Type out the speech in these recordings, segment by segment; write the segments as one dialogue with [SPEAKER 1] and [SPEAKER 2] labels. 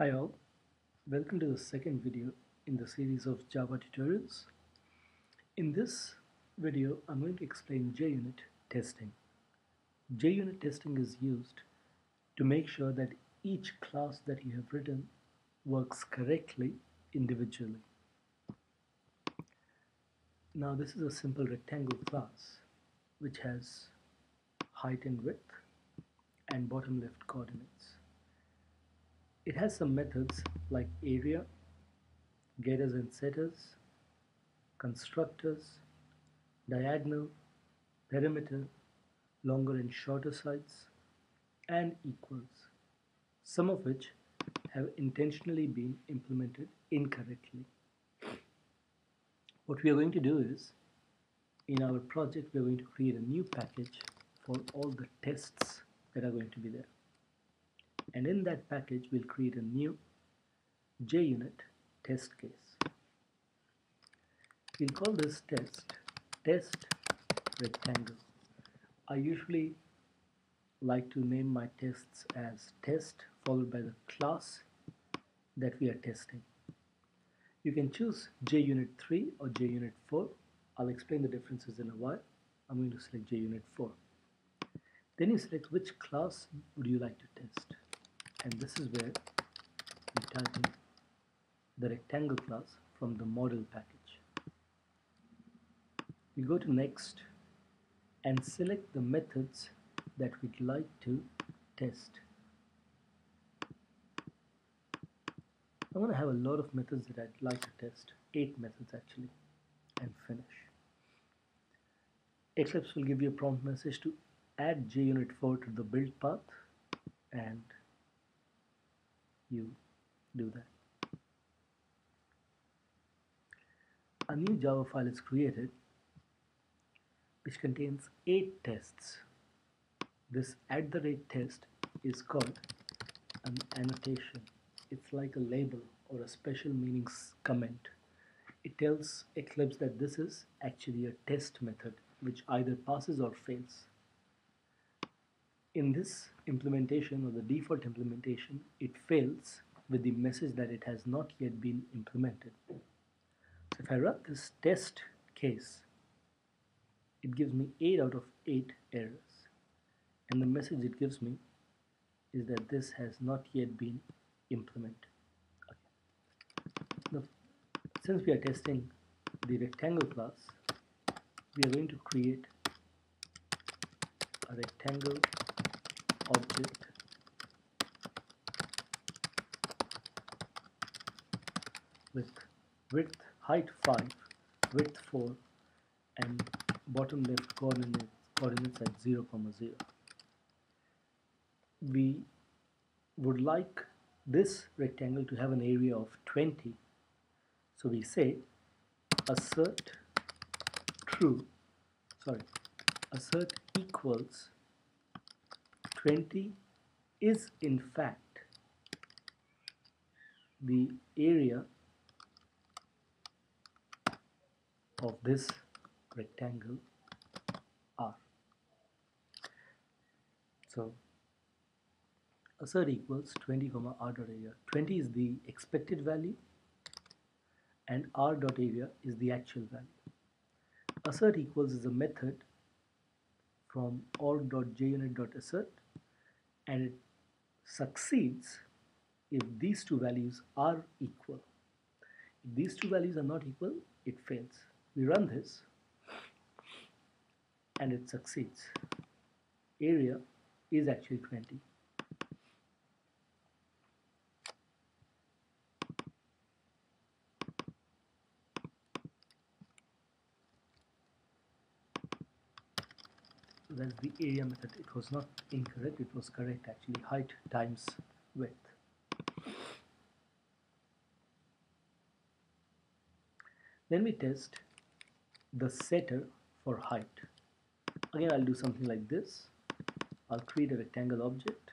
[SPEAKER 1] Hi all, welcome to the second video in the series of Java tutorials. In this video, I'm going to explain JUnit testing. JUnit testing is used to make sure that each class that you have written works correctly individually. Now this is a simple rectangle class which has height and width and bottom left coordinates. It has some methods like area, getters and setters, constructors, diagonal, perimeter, longer and shorter sides, and equals, some of which have intentionally been implemented incorrectly. What we are going to do is, in our project, we are going to create a new package for all the tests that are going to be there and in that package we'll create a new JUnit test case. We'll call this test test rectangle. I usually like to name my tests as test followed by the class that we are testing. You can choose JUnit 3 or JUnit 4. I'll explain the differences in a while. I'm going to select JUnit 4. Then you select which class would you like to test and this is where we type in the rectangle class from the model package. We go to next and select the methods that we'd like to test. I'm going to have a lot of methods that I'd like to test, 8 methods actually, and finish. Eclipse will give you a prompt message to add JUnit 4 to the build path and you do that. A new Java file is created which contains 8 tests. This at the rate test is called an annotation. It's like a label or a special meanings comment. It tells Eclipse that this is actually a test method which either passes or fails. In this implementation or the default implementation, it fails with the message that it has not yet been implemented. So if I run this test case, it gives me 8 out of 8 errors. And the message it gives me is that this has not yet been implemented. Okay. Now, since we are testing the rectangle class, we are going to create a rectangle object. With width height 5 width 4 and bottom left coordinates coordinates at 0 comma 0 we would like this rectangle to have an area of 20 so we say assert true sorry assert equals 20 is in fact the area of this rectangle R. So assert equals 20 comma r dot area. 20 is the expected value and r dot area is the actual value. Assert equals is a method from org.junit.assert and it succeeds if these two values are equal. If these two values are not equal, it fails. We run this and it succeeds. Area is actually 20. That's the area method it was not incorrect it was correct actually. Height times width. Then we test the setter for height. Again I'll do something like this. I'll create a rectangle object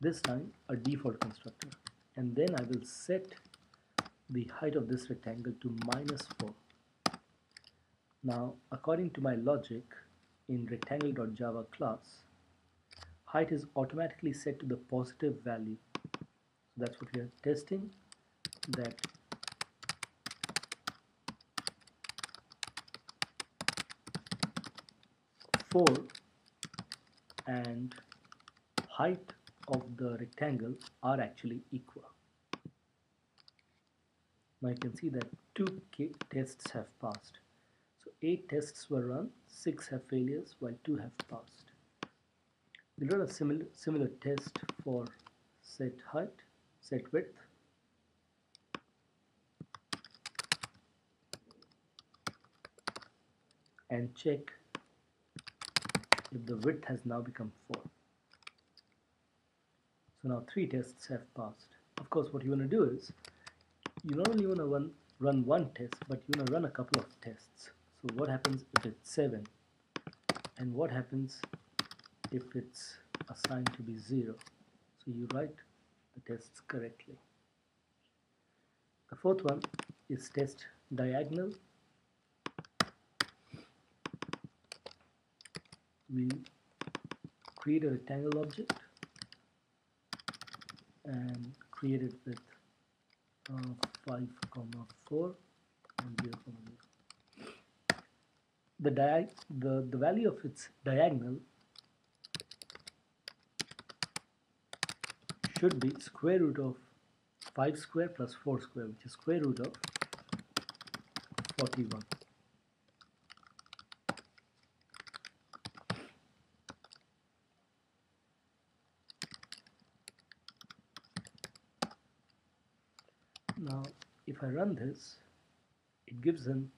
[SPEAKER 1] this time a default constructor. And then I will set the height of this rectangle to minus 4 now according to my logic in rectangle.java class, height is automatically set to the positive value. So that's what we are testing that four and height of the rectangle are actually equal. Now you can see that two tests have passed. So eight tests were run, six have failures while two have passed. We'll run a similar, similar test for set height, set width. and check if the width has now become 4. So now three tests have passed. Of course what you want to do is you not only want to run, run one test but you want to run a couple of tests. So what happens if it's 7 and what happens if it's assigned to be 0. So you write the tests correctly. The fourth one is test diagonal. We create a rectangle object and create it with uh, 5 comma 4 and 0 comma 0. The, the, the value of its diagonal should be square root of 5 square plus 4 square which is square root of 41. Now if I run this it gives in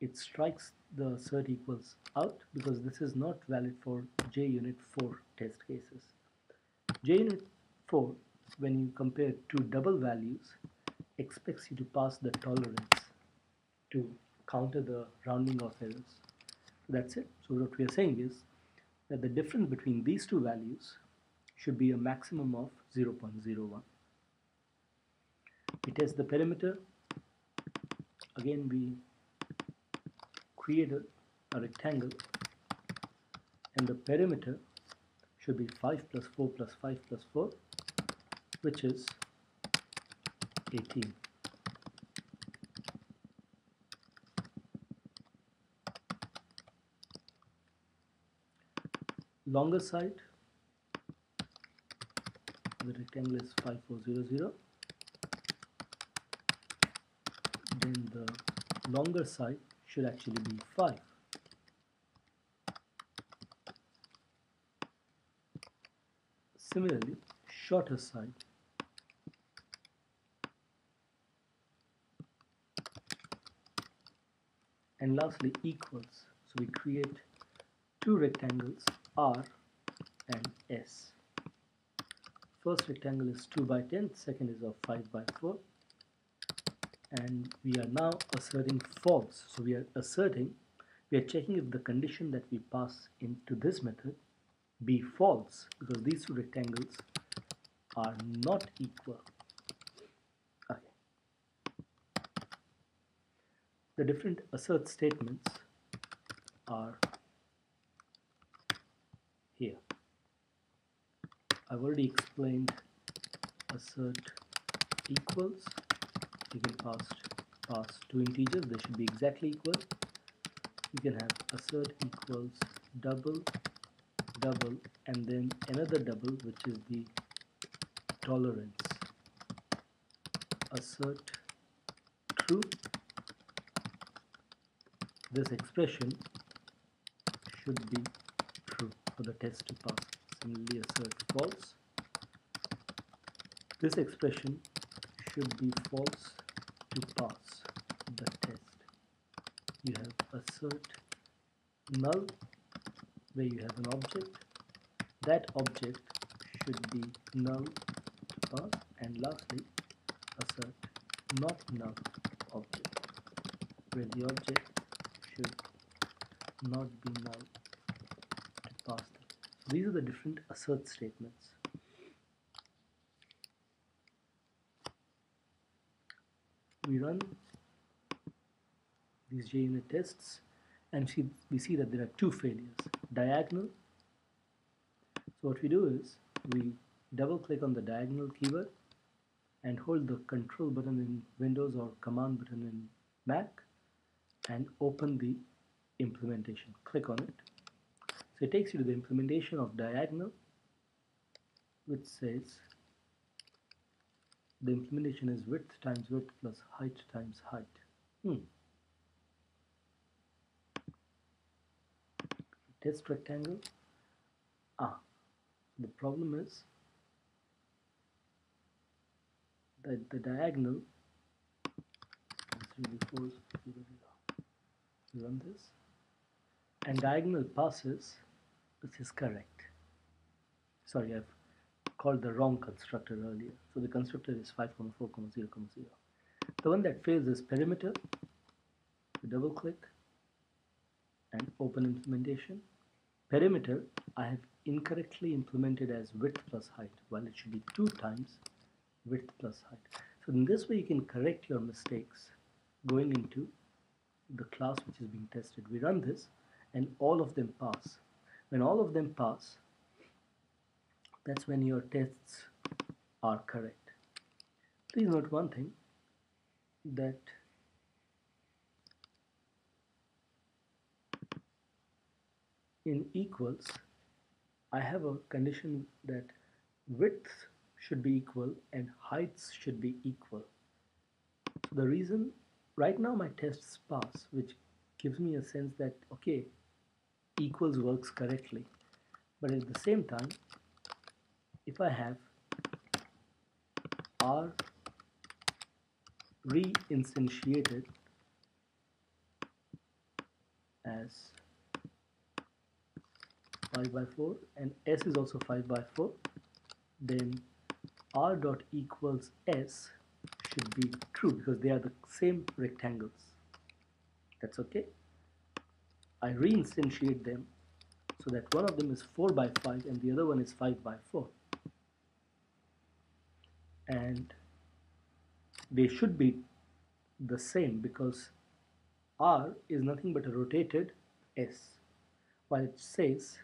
[SPEAKER 1] it strikes the assert equals out because this is not valid for JUnit 4 test cases. JUnit 4 when you compare two double values expects you to pass the tolerance to counter the rounding of errors. That's it. So what we are saying is that the difference between these two values should be a maximum of 0.01. We test the perimeter. Again we create a, a rectangle and the perimeter should be 5 plus 4 plus 5 plus 4 which is 18. Longer side, the rectangle is 5400. Then the longer side should actually be 5. Similarly, shorter side. And lastly equals. So we create two rectangles R and S. First rectangle is 2 by 10 second is of 5 by 4 and we are now asserting false so we are asserting we are checking if the condition that we pass into this method be false because these two rectangles are not equal okay The different assert statements are here. I've already explained assert equals. You can pass, pass two integers, they should be exactly equal. You can have assert equals double, double, and then another double, which is the tolerance. Assert true this expression should be true for the test to pass. Similarly assert false. This expression should be false to pass the test. You have assert null where you have an object. That object should be null to pass and lastly assert not null object where the object should not be null to pass these are the different assert statements. We run these JUnit tests and see, we see that there are two failures, diagonal. So what we do is we double click on the diagonal keyword and hold the control button in Windows or command button in Mac and open the implementation. Click on it. So it takes you to the implementation of diagonal which says the implementation is width times width plus height times height. Hmm. Test rectangle. Ah, the problem is that the diagonal run this and diagonal passes this is correct sorry I've called the wrong constructor earlier so the constructor is 5 4 0 0 the one that fails is perimeter double click and open implementation perimeter I have incorrectly implemented as width plus height while it should be 2 times width plus height. So in this way you can correct your mistakes going into the class which is being tested. We run this and all of them pass. When all of them pass, that's when your tests are correct. Please note one thing that in equals I have a condition that width should be equal and heights should be equal. So the reason right now my tests pass which gives me a sense that okay equals works correctly but at the same time if I have R re-instantiated as 5 by 4 and S is also 5 by 4 then r dot equals s should be true because they are the same rectangles. That's okay. I reinstantiate them so that one of them is 4 by 5 and the other one is 5 by 4 and they should be the same because R is nothing but a rotated S. While it says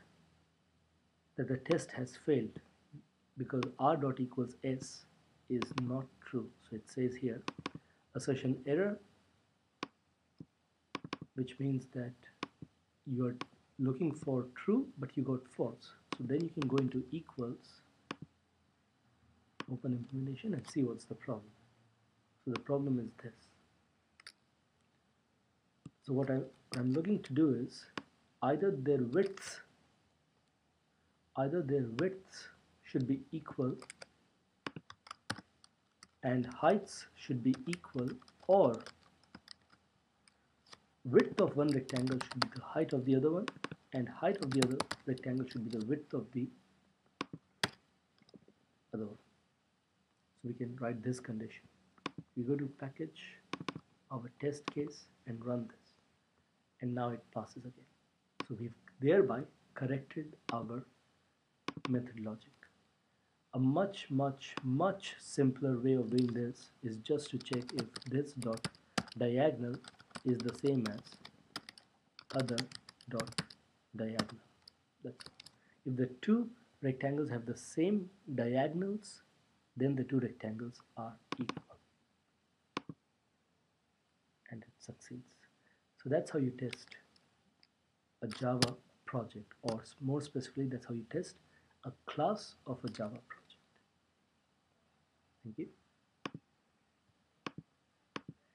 [SPEAKER 1] that the test has failed because r dot equals s is not true. So it says here assertion error which means that you're looking for true but you got false. So then you can go into equals open implementation and see what's the problem so the problem is this so what, I I'm looking to do is either their widths either their widths should be equal and heights should be equal or width of one rectangle should be the height of the other one and height of the other rectangle should be the width of the other one. So we can write this condition. We go to package our test case and run this and now it passes again. So we've thereby corrected our method logic. A much, much, much simpler way of doing this is just to check if this dot diagonal is the same as other dot diagonal. That's if the two rectangles have the same diagonals, then the two rectangles are equal. And it succeeds. So that's how you test a Java project or more specifically that's how you test a class of a Java project. Thank you.